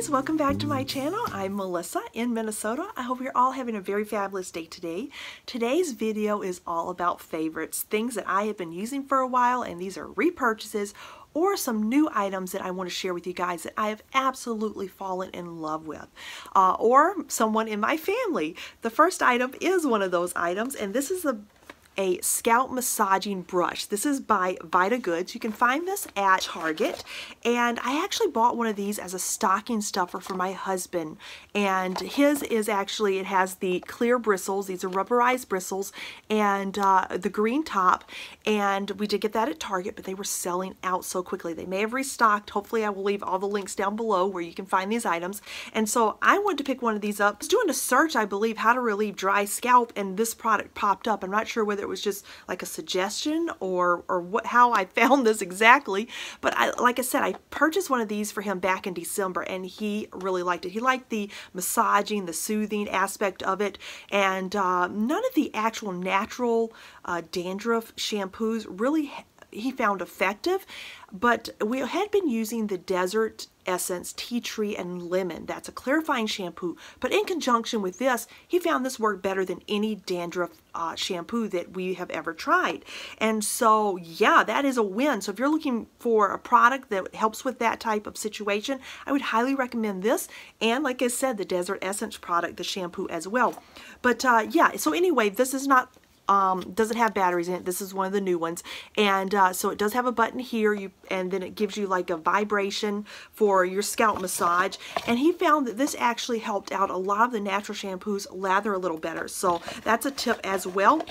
guys, welcome back to my channel. I'm Melissa in Minnesota. I hope you're all having a very fabulous day today. Today's video is all about favorites, things that I have been using for a while and these are repurchases or some new items that I want to share with you guys that I have absolutely fallen in love with uh, or someone in my family. The first item is one of those items and this is the a scalp massaging brush. This is by Vita Goods. You can find this at Target. And I actually bought one of these as a stocking stuffer for my husband. And his is actually, it has the clear bristles. These are rubberized bristles and uh, the green top. And we did get that at Target, but they were selling out so quickly. They may have restocked. Hopefully I will leave all the links down below where you can find these items. And so I wanted to pick one of these up. I was doing a search, I believe, how to relieve dry scalp, and this product popped up. I'm not sure whether it was just like a suggestion or or what how I found this exactly. But I, like I said, I purchased one of these for him back in December and he really liked it. He liked the massaging, the soothing aspect of it and uh, none of the actual natural uh, dandruff shampoos really he found effective but we had been using the desert essence tea tree and lemon. That's a clarifying shampoo. But in conjunction with this he found this worked better than any dandruff uh, shampoo that we have ever tried. And so yeah that is a win. So if you're looking for a product that helps with that type of situation I would highly recommend this and like I said the desert essence product the shampoo as well. But uh, yeah so anyway this is not um, doesn't have batteries in it. This is one of the new ones. And uh, so it does have a button here, you, and then it gives you like a vibration for your scalp massage. And he found that this actually helped out a lot of the natural shampoos lather a little better. So that's a tip as well.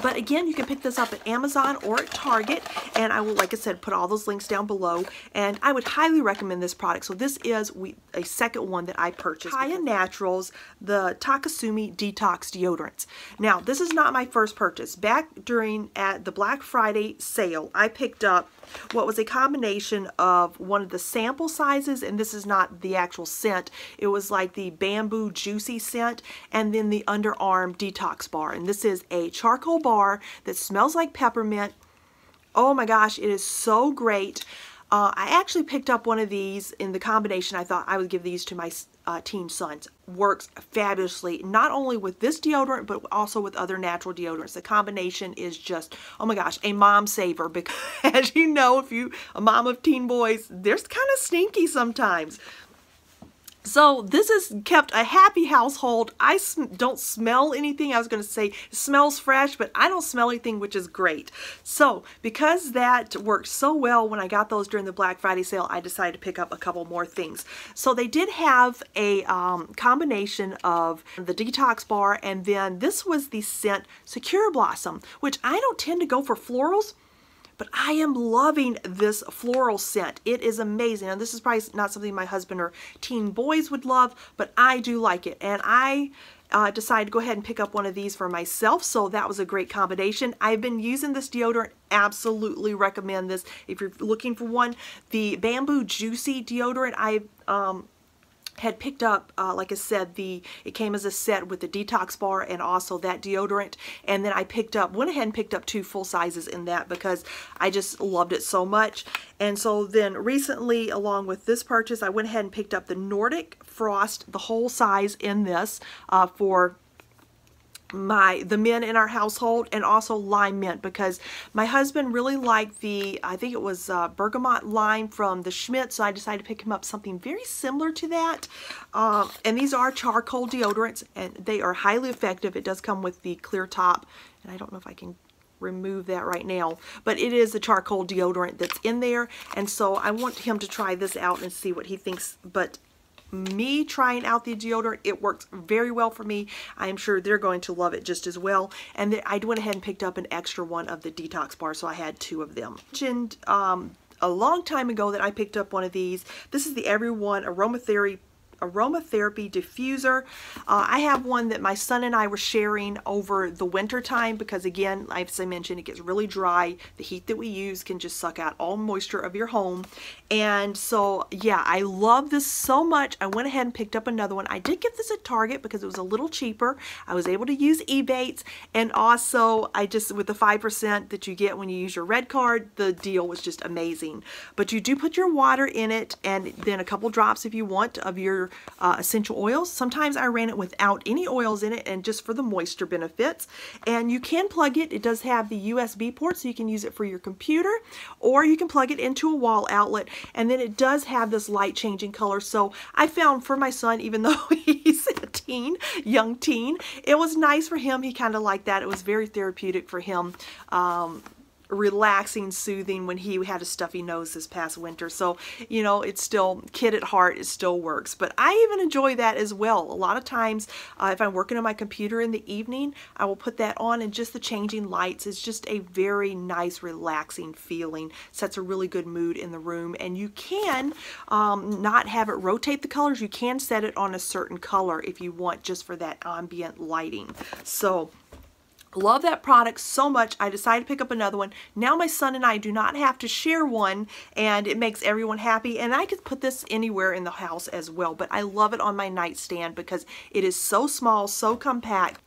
But again, you can pick this up at Amazon or at Target. And I will, like I said, put all those links down below. And I would highly recommend this product. So this is we, a second one that I purchased. Kaia Naturals, the Takesumi Detox Deodorants. Now, this is not my first purchase. Back during at the Black Friday sale, I picked up what was a combination of one of the sample sizes, and this is not the actual scent, it was like the bamboo juicy scent, and then the underarm detox bar. And this is a charcoal bar that smells like peppermint. Oh my gosh, it is so great. Uh, I actually picked up one of these in the combination. I thought I would give these to my uh, teen sons. Works fabulously, not only with this deodorant, but also with other natural deodorants. The combination is just, oh my gosh, a mom saver. Because as you know, if you a mom of teen boys, they're kind of stinky sometimes. So this has kept a happy household. I sm don't smell anything. I was going to say smells fresh, but I don't smell anything, which is great. So because that worked so well when I got those during the Black Friday sale, I decided to pick up a couple more things. So they did have a um, combination of the detox bar and then this was the scent Sakura Blossom, which I don't tend to go for florals, but I am loving this floral scent. It is amazing. And this is probably not something my husband or teen boys would love, but I do like it. And I uh, decided to go ahead and pick up one of these for myself. So that was a great combination. I've been using this deodorant. Absolutely recommend this if you're looking for one. The Bamboo Juicy deodorant, I um, had picked up, uh, like I said, the it came as a set with the detox bar and also that deodorant. And then I picked up, went ahead and picked up two full sizes in that because I just loved it so much. And so then recently, along with this purchase, I went ahead and picked up the Nordic Frost, the whole size in this uh, for my the men in our household and also lime mint because my husband really liked the I think it was uh, bergamot lime from the Schmidt so I decided to pick him up something very similar to that. Um, and these are charcoal deodorants and they are highly effective. It does come with the clear top and I don't know if I can remove that right now but it is a charcoal deodorant that's in there. And so I want him to try this out and see what he thinks but me trying out the deodorant. It works very well for me. I am sure they're going to love it just as well. And I went ahead and picked up an extra one of the detox bars, so I had two of them. Mentioned um, a long time ago that I picked up one of these. This is the Everyone Aromatherapy Aromatherapy Diffuser. Uh, I have one that my son and I were sharing over the winter time because again, as I mentioned, it gets really dry. The heat that we use can just suck out all moisture of your home. And so, yeah, I love this so much. I went ahead and picked up another one. I did get this at Target because it was a little cheaper. I was able to use Ebates and also I just, with the 5% that you get when you use your red card, the deal was just amazing. But you do put your water in it and then a couple drops if you want of your uh, essential oils. Sometimes I ran it without any oils in it and just for the moisture benefits. And you can plug it. It does have the USB port so you can use it for your computer or you can plug it into a wall outlet and then it does have this light changing color. So I found for my son, even though he's a teen, young teen, it was nice for him. He kind of liked that. It was very therapeutic for him. Um, relaxing, soothing when he had a stuffy nose this past winter. So, you know, it's still, kid at heart, it still works. But I even enjoy that as well. A lot of times, uh, if I'm working on my computer in the evening, I will put that on and just the changing lights is just a very nice, relaxing feeling. Sets a really good mood in the room. And you can um, not have it rotate the colors. You can set it on a certain color if you want just for that ambient lighting. So, Love that product so much, I decided to pick up another one. Now my son and I do not have to share one, and it makes everyone happy. And I could put this anywhere in the house as well, but I love it on my nightstand because it is so small, so compact.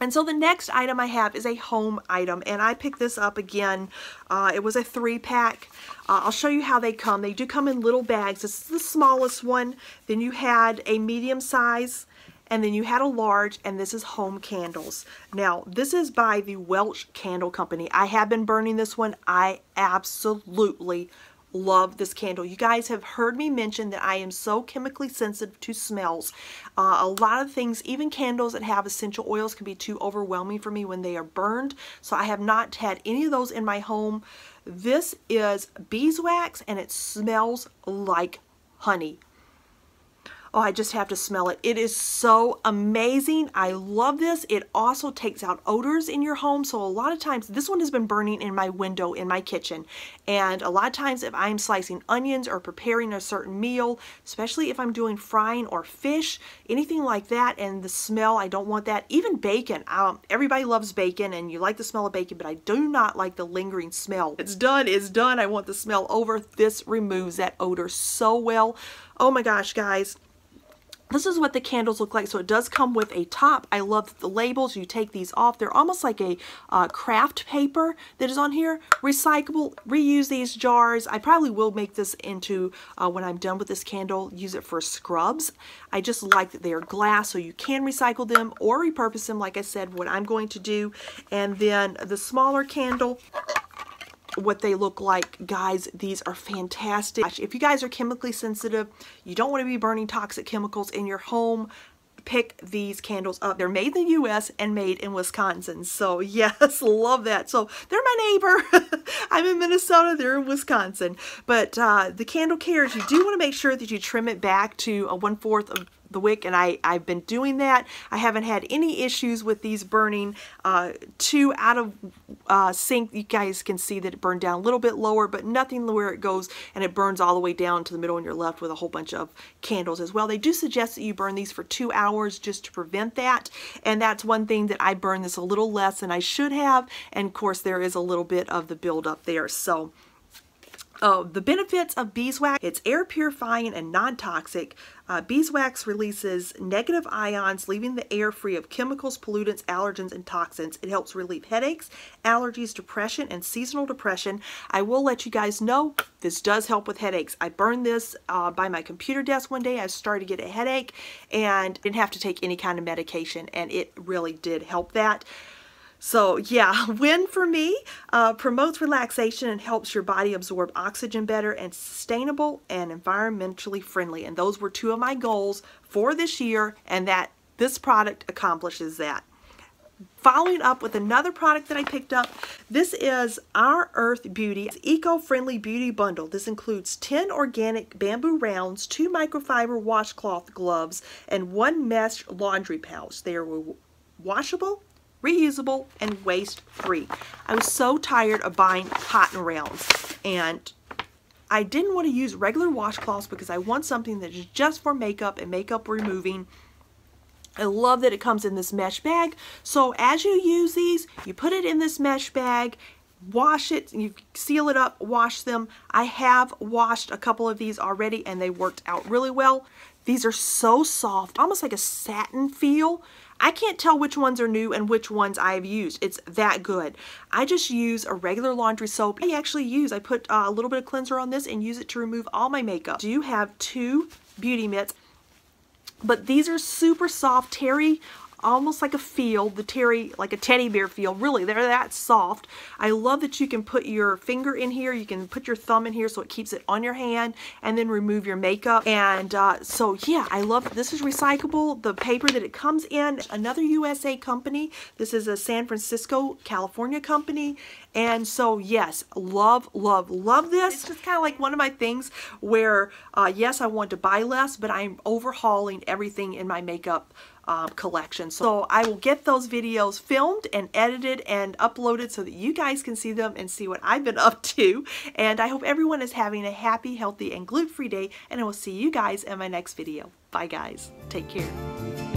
And so the next item I have is a home item, and I picked this up again. Uh, it was a three pack. Uh, I'll show you how they come. They do come in little bags. This is the smallest one. Then you had a medium size, and then you had a large and this is home candles. Now this is by the Welch Candle Company. I have been burning this one. I absolutely love this candle. You guys have heard me mention that I am so chemically sensitive to smells. Uh, a lot of things even candles that have essential oils can be too overwhelming for me when they are burned. So I have not had any of those in my home. This is beeswax and it smells like honey Oh, I just have to smell it. It is so amazing. I love this. It also takes out odors in your home. So a lot of times, this one has been burning in my window in my kitchen. And a lot of times if I'm slicing onions or preparing a certain meal, especially if I'm doing frying or fish, anything like that, and the smell, I don't want that. Even bacon. Um, everybody loves bacon and you like the smell of bacon, but I do not like the lingering smell. It's done, it's done. I want the smell over. This removes that odor so well. Oh my gosh, guys. This is what the candles look like. So it does come with a top. I love the labels. You take these off. They're almost like a uh, craft paper that is on here. Recyclable. Reuse these jars. I probably will make this into, uh, when I'm done with this candle, use it for scrubs. I just like that they are glass so you can recycle them or repurpose them like I said what I'm going to do. And then the smaller candle what they look like. Guys, these are fantastic. If you guys are chemically sensitive, you don't want to be burning toxic chemicals in your home, pick these candles up. They're made in the U.S. and made in Wisconsin. So yes, love that. So they're my neighbor. I'm in Minnesota. They're in Wisconsin. But uh, the candle cares, you do want to make sure that you trim it back to a one-fourth of the wick and I, I've been doing that. I haven't had any issues with these burning. Uh, two out of uh, sync, you guys can see that it burned down a little bit lower, but nothing where it goes and it burns all the way down to the middle and you're left with a whole bunch of candles as well. They do suggest that you burn these for two hours just to prevent that. And that's one thing that I burn this a little less than I should have. And of course, there is a little bit of the buildup there. So Oh, the benefits of beeswax, it's air purifying and non-toxic. Uh, beeswax releases negative ions, leaving the air free of chemicals, pollutants, allergens, and toxins. It helps relieve headaches, allergies, depression, and seasonal depression. I will let you guys know this does help with headaches. I burned this uh, by my computer desk one day. I started to get a headache and didn't have to take any kind of medication, and it really did help that. So yeah, win for me. Uh, promotes relaxation and helps your body absorb oxygen better and sustainable and environmentally friendly. And those were two of my goals for this year and that this product accomplishes that. Following up with another product that I picked up, this is Our Earth Beauty Eco-Friendly Beauty Bundle. This includes 10 organic bamboo rounds, 2 microfiber washcloth gloves, and one mesh laundry pouch. They are washable, reusable, and waste-free. I was so tired of buying cotton rounds, and I didn't want to use regular washcloths because I want something that is just for makeup and makeup removing. I love that it comes in this mesh bag. So as you use these, you put it in this mesh bag wash it, you seal it up, wash them. I have washed a couple of these already and they worked out really well. These are so soft, almost like a satin feel. I can't tell which ones are new and which ones I've used. It's that good. I just use a regular laundry soap. I actually use, I put uh, a little bit of cleanser on this and use it to remove all my makeup. Do have two beauty mitts but these are super soft terry almost like a feel, the terry, like a teddy bear feel. Really, they're that soft. I love that you can put your finger in here. You can put your thumb in here so it keeps it on your hand and then remove your makeup. And uh, so, yeah, I love, this is recyclable. The paper that it comes in, another USA company. This is a San Francisco, California company. And so, yes, love, love, love this. It's just kind of like one of my things where, uh, yes, I want to buy less, but I'm overhauling everything in my makeup um, collection. So I will get those videos filmed and edited and uploaded so that you guys can see them and see what I've been up to. And I hope everyone is having a happy, healthy, and gluten-free day. And I will see you guys in my next video. Bye, guys. Take care.